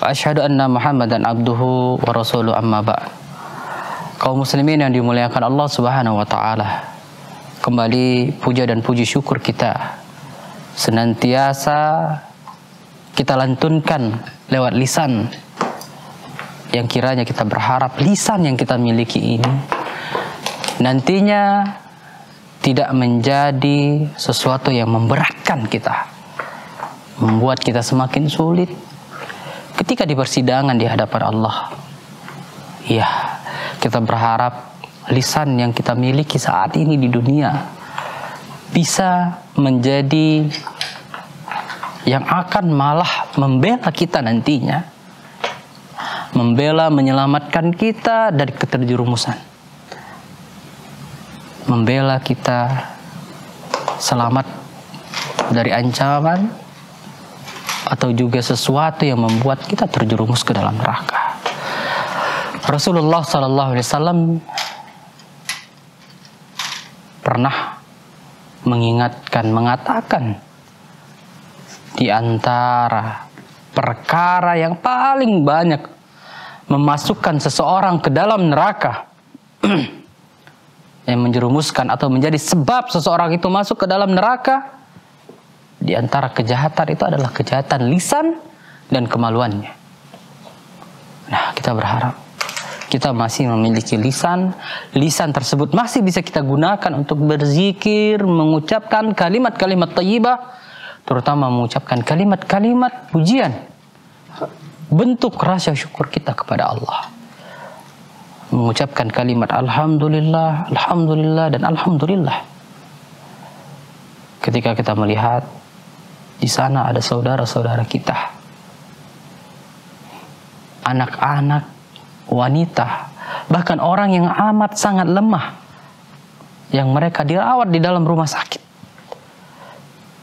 wa ashhadu anna Muhammadan abduhu wa rasuluh amma ba'd. Kaum muslimin yang dimuliakan Allah Subhanahu wa taala. Kembali puja dan puji syukur kita senantiasa kita lantunkan lewat lisan yang kiranya kita berharap lisan yang kita miliki ini nantinya tidak menjadi sesuatu yang memberatkan kita membuat kita semakin sulit ketika di persidangan di hadapan Allah ya kita berharap lisan yang kita miliki saat ini di dunia bisa menjadi yang akan malah membela kita nantinya. Membela menyelamatkan kita dari keterjerumusan. Membela kita selamat dari ancaman atau juga sesuatu yang membuat kita terjerumus ke dalam neraka. Rasulullah Sallallahu Alaihi Wasallam pernah mengingatkan, mengatakan di antara perkara yang paling banyak memasukkan seseorang ke dalam neraka yang menjerumuskan atau menjadi sebab seseorang itu masuk ke dalam neraka di antara kejahatan itu adalah kejahatan lisan dan kemaluannya. Nah, kita berharap kita masih memiliki lisan, lisan tersebut masih bisa kita gunakan untuk berzikir, mengucapkan kalimat-kalimat thayyibah terutama mengucapkan kalimat-kalimat pujian. Bentuk rasa syukur kita kepada Allah. Mengucapkan kalimat alhamdulillah alhamdulillah dan alhamdulillah. Ketika kita melihat di sana ada saudara-saudara kita. Anak-anak wanita bahkan orang yang amat sangat lemah yang mereka dirawat di dalam rumah sakit.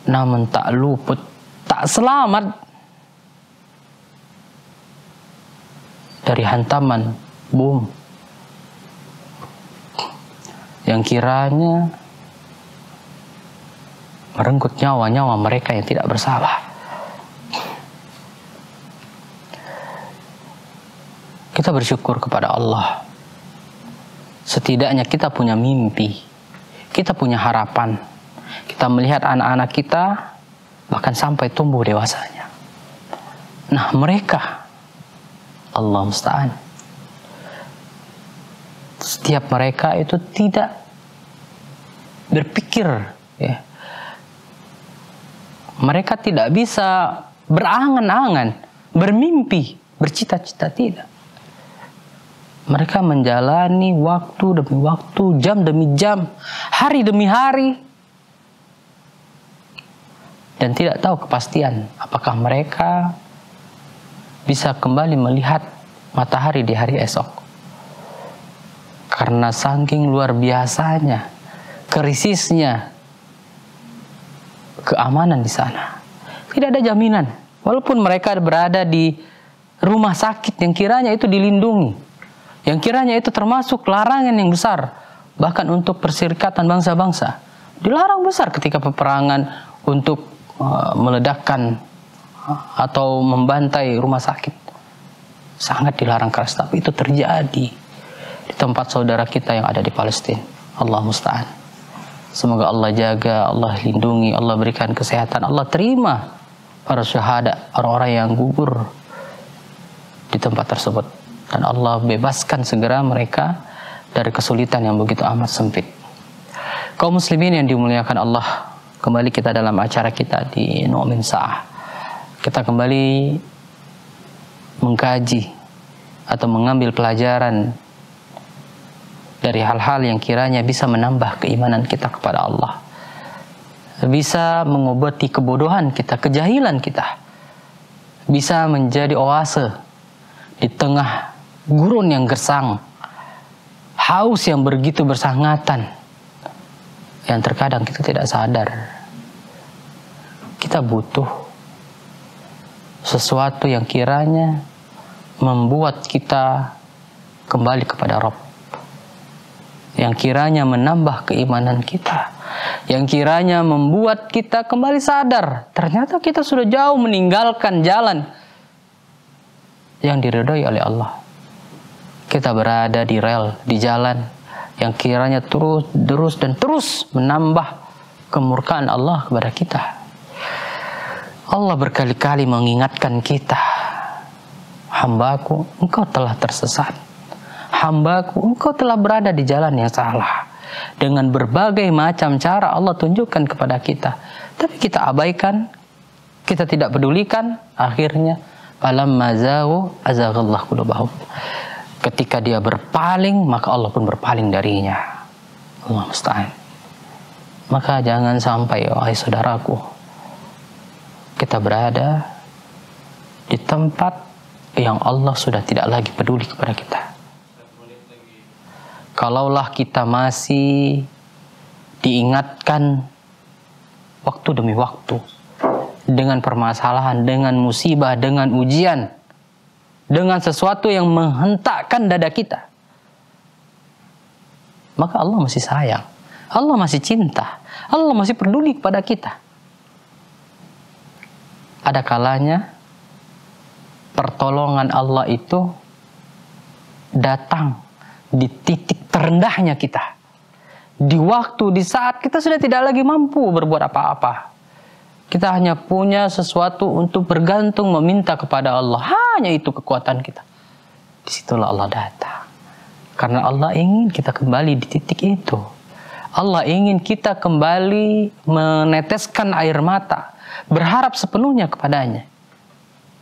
Namun tak luput, tak selamat dari hantaman bom. Yang kiranya merenggut nyawa-nyawa mereka yang tidak bersalah. Kita bersyukur kepada Allah. Setidaknya kita punya mimpi, kita punya harapan kita melihat anak-anak kita bahkan sampai tumbuh dewasanya. Nah, mereka Allah musta'an. Setiap mereka itu tidak berpikir ya. Mereka tidak bisa berangan-angan, bermimpi, bercita-cita tidak. Mereka menjalani waktu demi waktu, jam demi jam, hari demi hari dan tidak tahu kepastian apakah mereka bisa kembali melihat matahari di hari esok. Karena saking luar biasanya, krisisnya, keamanan di sana. Tidak ada jaminan. Walaupun mereka berada di rumah sakit yang kiranya itu dilindungi. Yang kiranya itu termasuk larangan yang besar. Bahkan untuk perserikatan bangsa-bangsa. Dilarang besar ketika peperangan untuk Uh, meledakkan uh, atau membantai rumah sakit sangat dilarang keras tapi itu terjadi di tempat saudara kita yang ada di Palestina Allah musta'an semoga Allah jaga Allah lindungi Allah berikan kesehatan Allah terima para syahada orang-orang yang gugur di tempat tersebut dan Allah bebaskan segera mereka dari kesulitan yang begitu amat sempit kaum muslimin yang dimuliakan Allah kembali kita dalam acara kita di Nu'min Sa'ah. Kita kembali mengkaji atau mengambil pelajaran dari hal-hal yang kiranya bisa menambah keimanan kita kepada Allah. Bisa mengobati kebodohan kita, kejahilan kita. Bisa menjadi oase di tengah gurun yang gersang, haus yang begitu bersangatan, yang terkadang kita tidak sadar. Kita butuh sesuatu yang kiranya membuat kita kembali kepada Rob. Yang kiranya menambah keimanan kita. Yang kiranya membuat kita kembali sadar. Ternyata kita sudah jauh meninggalkan jalan yang diridhoi oleh Allah. Kita berada di rel, di jalan yang kiranya terus, terus dan terus menambah kemurkaan Allah kepada kita. Allah berkali-kali mengingatkan kita, hambaku, engkau telah tersesat. Hambaku, engkau telah berada di jalan yang salah. Dengan berbagai macam cara Allah tunjukkan kepada kita. Tapi kita abaikan, kita tidak pedulikan, akhirnya Falam mazahu azaghallah qulubahum. Ketika dia berpaling, maka Allah pun berpaling darinya. Allah musta'an. Maka jangan sampai, wahai saudaraku, kita berada di tempat yang Allah sudah tidak lagi peduli kepada kita. Kalaulah kita masih diingatkan waktu demi waktu, dengan permasalahan, dengan musibah, dengan ujian, dengan sesuatu yang menghentakkan dada kita. Maka Allah masih sayang, Allah masih cinta, Allah masih peduli kepada kita. Ada kalanya pertolongan Allah itu datang di titik terendahnya kita. Di waktu, di saat kita sudah tidak lagi mampu berbuat apa-apa kita hanya punya sesuatu untuk bergantung meminta kepada Allah. Hanya itu kekuatan kita. Di situlah Allah datang. Karena Allah ingin kita kembali di titik itu. Allah ingin kita kembali meneteskan air mata. Berharap sepenuhnya kepadanya.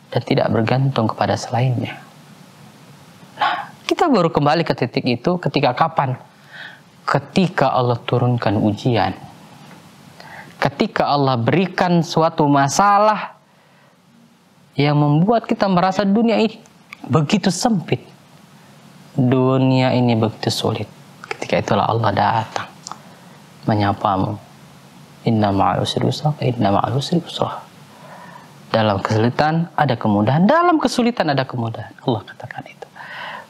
Dan tidak bergantung kepada selainnya. Kita baru kembali ke titik itu ketika kapan? Ketika Allah turunkan ujian ketika Allah berikan suatu masalah yang membuat kita merasa dunia ini begitu sempit. Dunia ini begitu sulit. Ketika itulah Allah datang menyapamu. Inna ma'al usri inna ma'al usri Dalam kesulitan ada kemudahan, dalam kesulitan ada kemudahan. Allah katakan itu.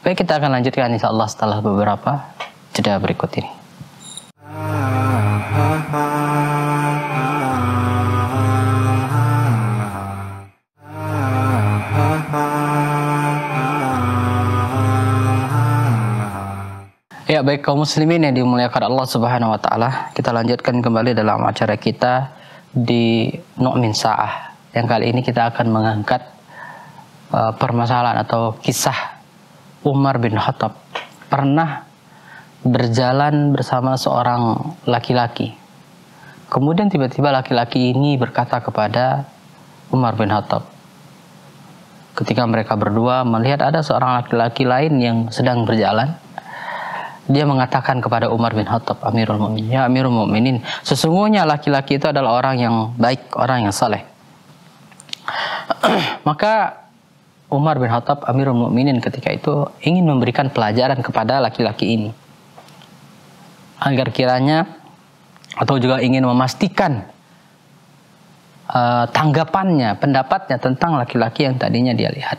Baik, kita akan lanjutkan insya Allah setelah beberapa jeda berikut ini. Ya baik kaum muslimin yang dimuliakan Allah Subhanahu wa taala, kita lanjutkan kembali dalam acara kita di Nu'min Sa'ah. Yang kali ini kita akan mengangkat uh, permasalahan atau kisah Umar bin Khattab pernah berjalan bersama seorang laki-laki. Kemudian tiba-tiba laki-laki ini berkata kepada Umar bin Khattab, ketika mereka berdua melihat ada seorang laki-laki lain yang sedang berjalan, dia mengatakan kepada Umar bin Khattab Amirul Mukminin, "Ya Amirul Mukminin, sesungguhnya laki-laki itu adalah orang yang baik, orang yang saleh." Maka Umar bin Khattab Amirul Mukminin ketika itu ingin memberikan pelajaran kepada laki-laki ini agar kiranya atau juga ingin memastikan uh, tanggapannya, pendapatnya tentang laki-laki yang tadinya dia lihat.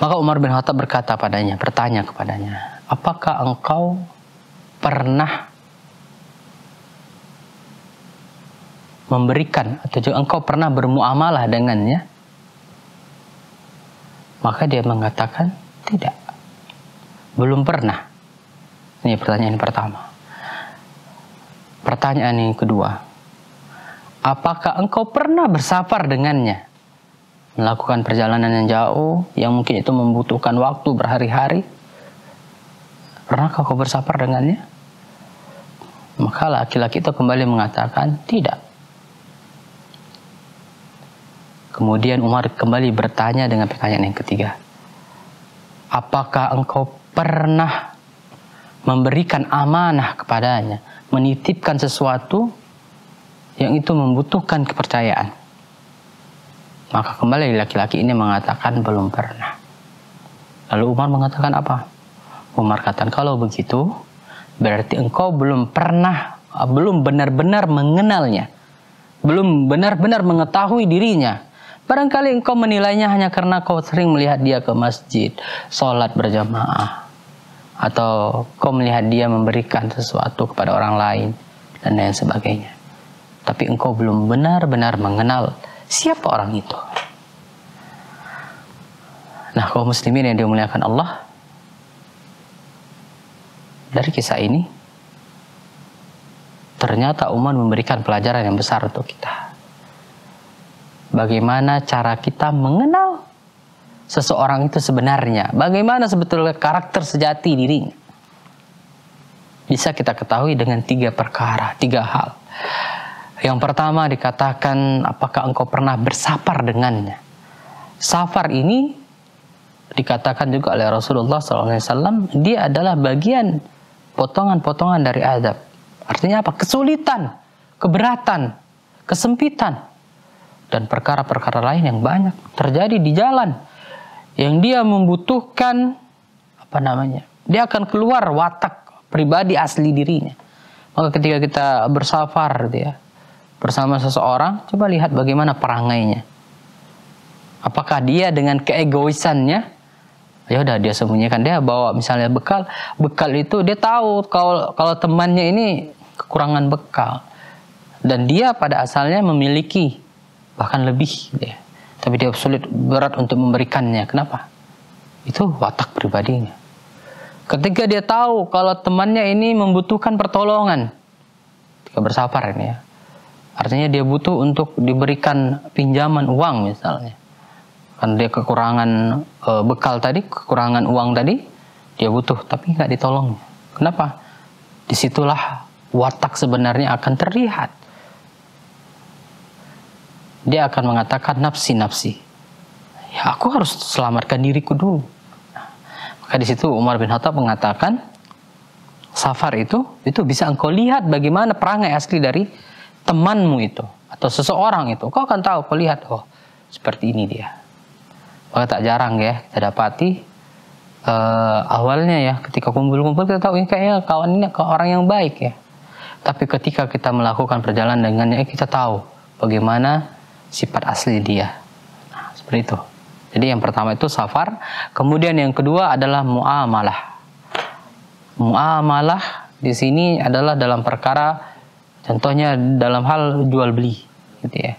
Maka Umar bin Khattab berkata padanya, bertanya kepadanya, apakah engkau pernah memberikan atau juga engkau pernah bermuamalah dengannya? Maka dia mengatakan tidak. Belum pernah. Ini pertanyaan pertama. Pertanyaan yang kedua. Apakah engkau pernah bersafar dengannya? Melakukan perjalanan yang jauh yang mungkin itu membutuhkan waktu berhari-hari Pernahkah kau bersafar dengannya? Maka laki-laki itu kembali mengatakan, tidak. Kemudian Umar kembali bertanya dengan pertanyaan yang ketiga. Apakah engkau pernah memberikan amanah kepadanya, menitipkan sesuatu yang itu membutuhkan kepercayaan? Maka kembali laki-laki ini mengatakan belum pernah. Lalu Umar mengatakan apa? Umar katakan kalau begitu berarti engkau belum pernah belum benar-benar mengenalnya. Belum benar-benar mengetahui dirinya. Barangkali engkau menilainya hanya karena kau sering melihat dia ke masjid, sholat berjamaah. Atau kau melihat dia memberikan sesuatu kepada orang lain dan lain sebagainya. Tapi engkau belum benar-benar mengenal siapa orang itu. Nah, kaum muslimin yang dimuliakan Allah, dari kisah ini, ternyata Umar memberikan pelajaran yang besar untuk kita. Bagaimana cara kita mengenal seseorang itu sebenarnya? Bagaimana sebetulnya karakter sejati dirinya? Bisa kita ketahui dengan tiga perkara, tiga hal. Yang pertama dikatakan, apakah engkau pernah bersafar dengannya? Safar ini dikatakan juga oleh Rasulullah SAW, dia adalah bagian potongan-potongan dari adab. Artinya apa? Kesulitan, keberatan, kesempitan, dan perkara-perkara lain yang banyak terjadi di jalan yang dia membutuhkan apa namanya? Dia akan keluar watak pribadi asli dirinya. Maka ketika kita bersafar dia bersama seseorang, coba lihat bagaimana perangainya. Apakah dia dengan keegoisannya ya udah dia sembunyikan dia bawa misalnya bekal bekal itu dia tahu kalau kalau temannya ini kekurangan bekal dan dia pada asalnya memiliki bahkan lebih ya. tapi dia sulit berat untuk memberikannya kenapa itu watak pribadinya ketika dia tahu kalau temannya ini membutuhkan pertolongan ketika bersafar ini ya artinya dia butuh untuk diberikan pinjaman uang misalnya kan dia kekurangan e, bekal tadi, kekurangan uang tadi, dia butuh tapi nggak ditolong. Kenapa? Di situlah watak sebenarnya akan terlihat. Dia akan mengatakan nafsi-nafsi. Ya aku harus selamatkan diriku dulu. maka di situ Umar bin Khattab mengatakan safar itu itu bisa engkau lihat bagaimana perangai asli dari temanmu itu atau seseorang itu. Kau akan tahu, kau lihat oh seperti ini dia maka tak jarang ya kita dapati uh, awalnya ya ketika kumpul-kumpul kita tahu ini kayaknya kawan ini orang yang baik ya. Tapi ketika kita melakukan perjalanan dengannya kita tahu bagaimana sifat asli dia. Nah, seperti itu. Jadi yang pertama itu safar, kemudian yang kedua adalah muamalah. Muamalah di sini adalah dalam perkara contohnya dalam hal jual beli gitu ya.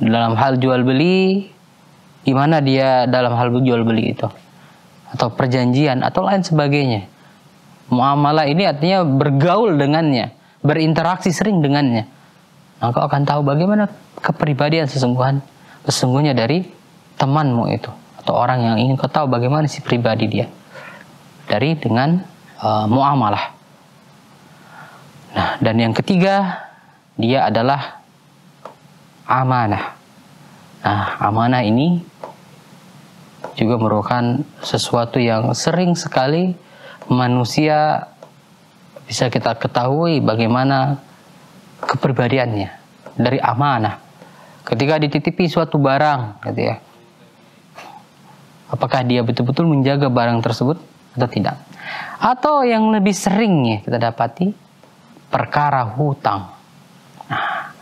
Dalam hal jual beli gimana dia dalam hal jual beli itu atau perjanjian atau lain sebagainya muamalah ini artinya bergaul dengannya berinteraksi sering dengannya maka akan tahu bagaimana kepribadian sesungguhan sesungguhnya dari temanmu itu atau orang yang ingin kau tahu bagaimana si pribadi dia. Dari dengan uh, muamalah. Nah dan yang ketiga dia adalah amanah. Nah, amanah ini juga merupakan sesuatu yang sering sekali manusia bisa kita ketahui bagaimana kepribadiannya dari amanah. Ketika dititipi suatu barang, gitu ya. Apakah dia betul-betul menjaga barang tersebut atau tidak? Atau yang lebih sering ya kita dapati perkara hutang. Nah,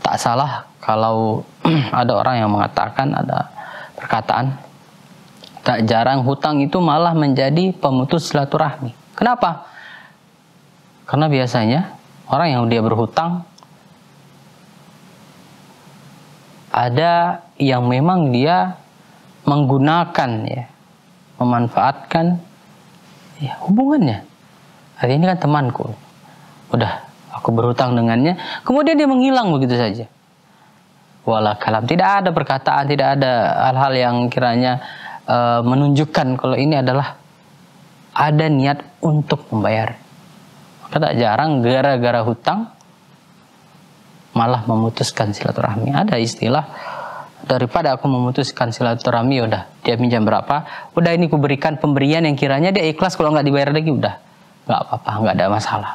tak salah kalau ada orang yang mengatakan ada perkataan tak jarang hutang itu malah menjadi pemutus silaturahmi. Kenapa? Karena biasanya orang yang dia berhutang ada yang memang dia menggunakan ya memanfaatkan ya hubungannya. Hari ini kan temanku. Udah aku berhutang dengannya, kemudian dia menghilang begitu saja wala kalam. Tidak ada perkataan, tidak ada hal-hal yang kiranya uh, menunjukkan kalau ini adalah ada niat untuk membayar. Maka tak jarang gara-gara hutang malah memutuskan silaturahmi. Ada istilah daripada aku memutuskan silaturahmi udah dia pinjam berapa, udah ini kuberikan pemberian yang kiranya dia ikhlas kalau nggak dibayar lagi udah nggak apa-apa, nggak ada masalah.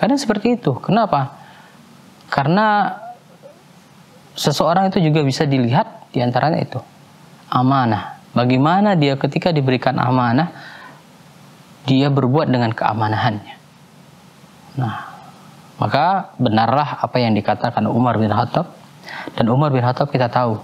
Karena seperti itu. Kenapa? Karena seseorang itu juga bisa dilihat di antaranya itu amanah Bagaimana dia ketika diberikan amanah, dia berbuat dengan keamanahannya. Nah, maka benarlah apa yang dikatakan Umar bin Khattab dan Umar bin Khattab kita tahu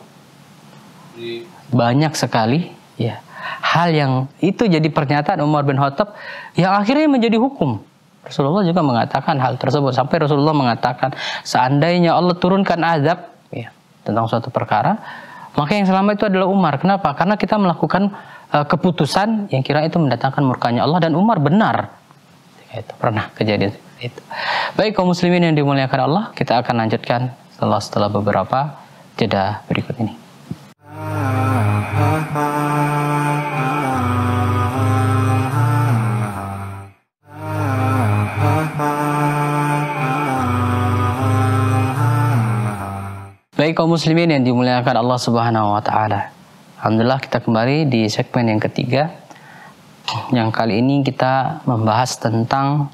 banyak sekali ya hal yang itu jadi pernyataan Umar bin Khattab yang akhirnya menjadi hukum. Rasulullah juga mengatakan hal tersebut sampai Rasulullah mengatakan seandainya Allah turunkan azab ya tentang suatu perkara maka yang selamat itu adalah Umar. Kenapa? Karena kita melakukan uh, keputusan yang kira itu mendatangkan murkanya Allah dan Umar benar. Itu pernah kejadian itu. Baik kaum muslimin yang dimuliakan Allah, kita akan lanjutkan setelah setelah beberapa jeda berikut ini. Baik kaum muslimin yang dimuliakan Allah Subhanahu wa taala. Alhamdulillah kita kembali di segmen yang ketiga. Yang kali ini kita membahas tentang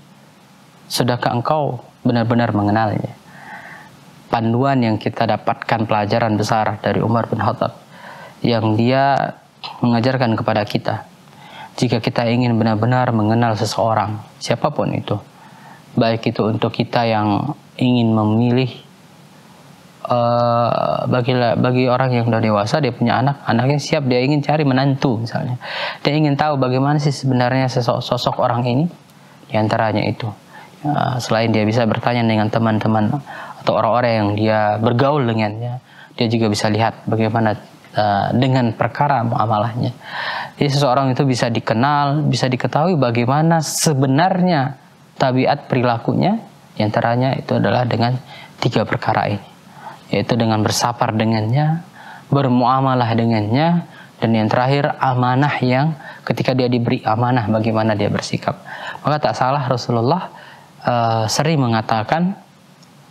sudahkah engkau benar-benar mengenalnya. Panduan yang kita dapatkan pelajaran besar dari Umar bin Khattab yang dia mengajarkan kepada kita. Jika kita ingin benar-benar mengenal seseorang, siapa pun itu, baik itu untuk kita yang ingin memilih uh, bagi bagi orang yang sudah dewasa dia punya anak anaknya siap dia ingin cari menantu misalnya dia ingin tahu bagaimana sih sebenarnya sosok, sosok orang ini di antaranya itu uh, selain dia bisa bertanya dengan teman-teman atau orang-orang yang dia bergaul dengannya dia juga bisa lihat bagaimana uh, dengan perkara muamalahnya jadi seseorang itu bisa dikenal bisa diketahui bagaimana sebenarnya tabiat perilakunya di antaranya itu adalah dengan tiga perkara ini yaitu dengan bersapar dengannya, bermuamalah dengannya, dan yang terakhir amanah yang ketika dia diberi amanah bagaimana dia bersikap. Maka tak salah Rasulullah uh, sering mengatakan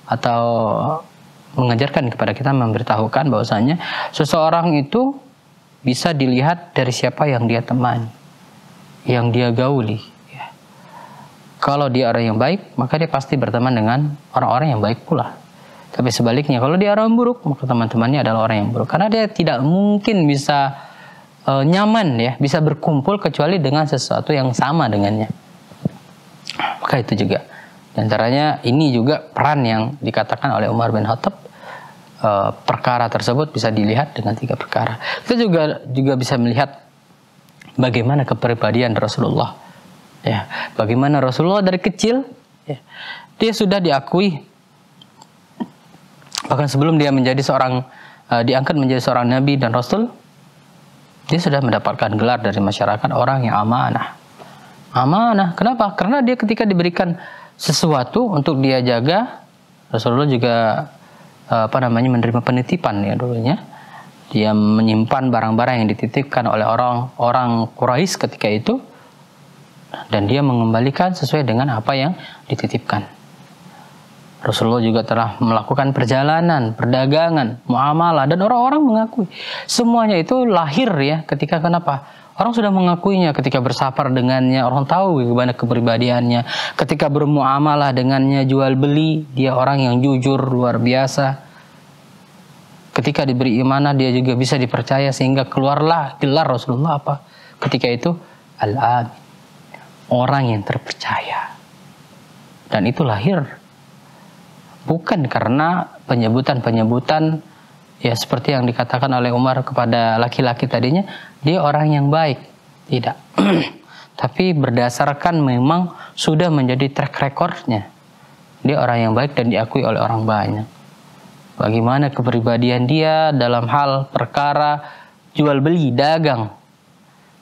atau mengajarkan kepada kita memberitahukan bahwasanya seseorang itu bisa dilihat dari siapa yang dia teman, yang dia gauli. Ya. Kalau dia orang yang baik, maka dia pasti berteman dengan orang-orang yang baik pula. Tapi sebaliknya kalau dia orang buruk maka teman-temannya adalah orang yang buruk karena dia tidak mungkin bisa uh, nyaman ya bisa berkumpul kecuali dengan sesuatu yang sama dengannya. Maka itu juga antaranya ini juga peran yang dikatakan oleh Umar bin Khattab uh, perkara tersebut bisa dilihat dengan tiga perkara. Kita juga juga bisa melihat bagaimana kepribadian Rasulullah. Ya, bagaimana Rasulullah dari kecil ya, dia sudah diakui Bahkan sebelum dia menjadi seorang uh, diangkat menjadi seorang nabi dan rasul, dia sudah mendapatkan gelar dari masyarakat orang yang amanah. Amanah. Kenapa? Karena dia ketika diberikan sesuatu untuk dia jaga, Rasulullah juga uh, apa namanya menerima penitipan ya dulunya. Dia menyimpan barang-barang yang dititipkan oleh orang-orang Quraisy ketika itu dan dia mengembalikan sesuai dengan apa yang dititipkan. Rasulullah juga telah melakukan perjalanan, perdagangan, muamalah dan orang-orang mengakui. Semuanya itu lahir ya ketika kenapa? Orang sudah mengakuinya ketika bersafar dengannya, orang tahu bagaimana kepribadiannya. Ketika bermuamalah dengannya, jual beli, dia orang yang jujur luar biasa. Ketika diberi imanah dia juga bisa dipercaya sehingga keluarlah gelar Rasulullah apa? Ketika itu al-amin. Orang yang terpercaya. Dan itu lahir bukan karena penyebutan-penyebutan ya seperti yang dikatakan oleh Umar kepada laki-laki tadinya dia orang yang baik. Tidak. Tapi berdasarkan memang sudah menjadi track recordnya. Dia orang yang baik dan diakui oleh orang banyak. Bagaimana kepribadian dia dalam hal perkara jual beli dagang?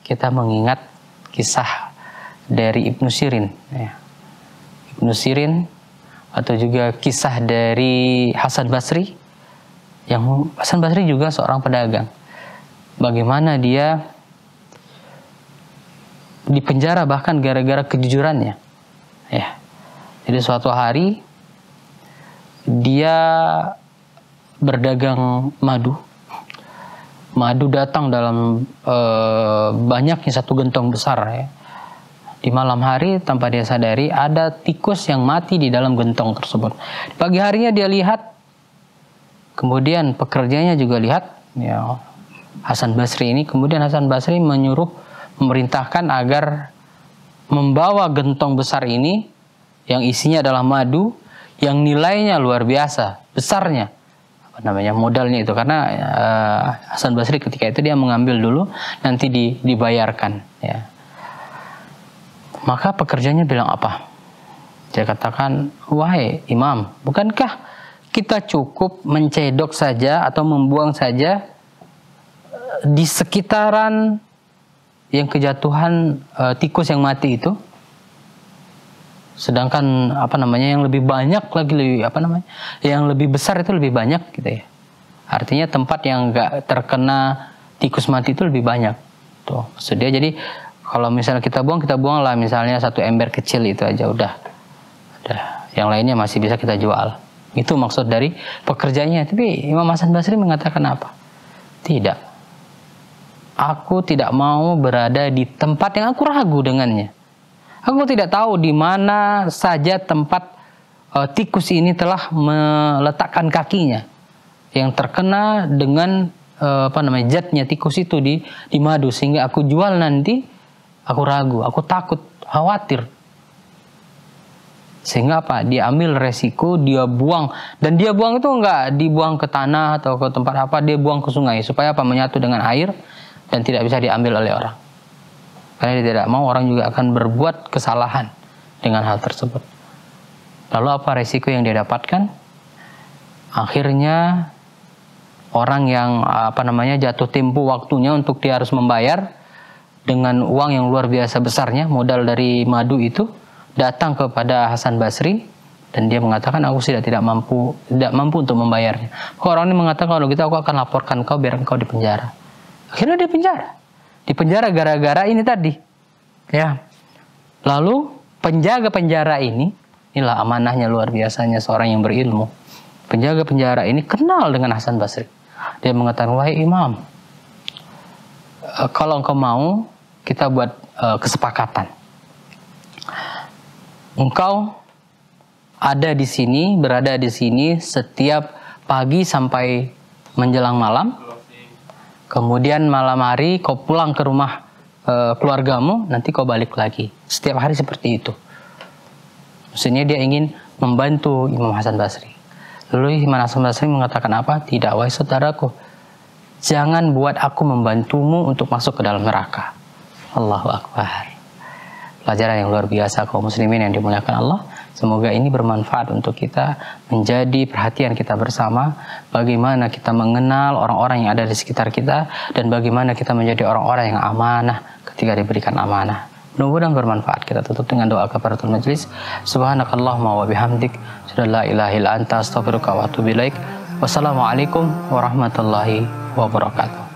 Kita mengingat kisah dari Ibnu Sirin ya. Ibnu Sirin atau juga kisah dari Hasan Basri yang Hasan Basri juga seorang pedagang bagaimana dia dipenjara bahkan gara-gara kejujurannya. Ya. Jadi suatu hari dia berdagang madu. Madu datang dalam e, banyaknya satu gentong besar ya. Di malam hari tanpa dia sadari ada tikus yang mati di dalam gentong tersebut. Pagi harinya dia lihat, kemudian pekerjanya juga lihat, ya Hasan Basri ini. Kemudian Hasan Basri menyuruh memerintahkan agar membawa gentong besar ini yang isinya adalah madu yang nilainya luar biasa besarnya. Apa namanya modalnya itu. Karena uh, Hasan Basri ketika itu dia mengambil dulu nanti di, dibayarkan ya. Maka pekerjanya bilang apa? Dia katakan wahai imam bukankah kita cukup mencedok saja atau membuang saja di sekitaran yang kejatuhan uh, tikus yang mati itu. Sedangkan apa namanya yang lebih banyak lagi lebih apa namanya yang lebih besar itu lebih banyak gitu ya. Artinya tempat yang enggak terkena tikus mati itu lebih banyak. Tuh maksud dia. Jadi kalau misalnya kita buang kita buang lah. Misalnya satu ember kecil itu aja udah. Udah. Yang lainnya masih bisa kita jual. Itu maksud dari pekerjaannya tapi Imam Hasan Basri mengatakan apa? Tidak aku tidak mau berada di tempat yang aku ragu dengannya Aku tidak tahu di mana saja tempat uh, tikus ini telah meletakkan kakinya yang terkena dengan uh, apa namanya jatnya tikus itu di di madu sehingga aku jual nanti aku ragu, aku takut, khawatir. Sehingga apa? Dia ambil resiko, dia buang dan dia buang itu enggak dibuang ke tanah atau ke tempat apa, dia buang ke sungai supaya apa? menyatu dengan air dan tidak bisa diambil oleh orang. Karena dia tidak mau orang juga akan berbuat kesalahan dengan hal tersebut. Lalu apa resiko yang dia dapatkan? Akhirnya orang yang apa namanya jatuh tempo waktunya untuk dia harus membayar dengan uang yang luar biasa besarnya modal dari madu itu datang kepada Hasan Basri dan dia mengatakan aku sudah tidak mampu tidak mampu untuk membayarnya. Kok orang ini mengatakan kalau gitu aku akan laporkan kau biar engkau di penjara. Akhirnya dia penjara di penjara gara-gara ini tadi. Ya. Lalu penjaga penjara ini, inilah amanahnya luar biasanya seorang yang berilmu. Penjaga penjara ini kenal dengan Hasan Basri. Dia mengatakan, wahai imam, eh, kalau engkau mau, kita buat uh, kesepakatan. Engkau ada di sini, berada di sini setiap pagi sampai menjelang malam kemudian malam hari kau pulang ke rumah e, keluargamu, nanti kau balik lagi. Setiap hari seperti itu. Maksudnya dia ingin membantu Imam Hasan Basri. Lalu Imam Hasan Basri mengatakan apa? Tidak, wahai saudaraku. Jangan buat aku membantumu untuk masuk ke dalam neraka. Allahu Akbar. Pelajaran yang luar biasa kaum muslimin yang dimuliakan Allah. Semoga ini bermanfaat untuk kita menjadi perhatian kita bersama bagaimana kita mengenal orang-orang yang ada di sekitar kita dan bagaimana kita menjadi orang-orang yang amanah ketika diberikan amanah. Mudah-mudahan bermanfaat. Kita tutup dengan doa kafaratul majlis. Subhanakallahumma wa bihamdik, la ilaha illa anta astaghfiruka wa atubu ilaik. Wassalamualaikum warahmatullahi wabarakatuh.